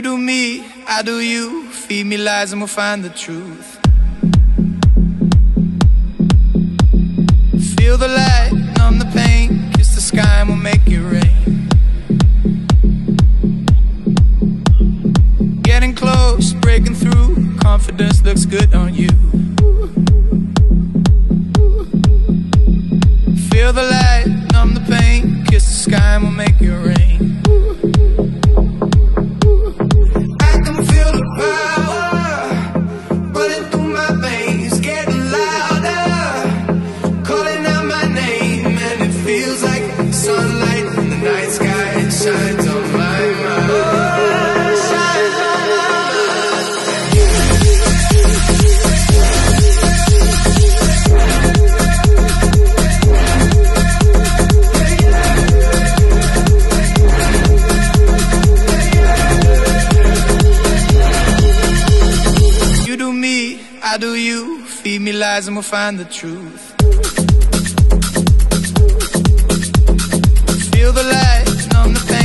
You do me, I do you. Feed me lies and we'll find the truth. Feel the light, numb the pain. Kiss the sky and we'll make it rain. Getting close, breaking through. Confidence looks good on you. Feel the light, Feed me lies and we'll find the truth. Feel the light, numb the pain.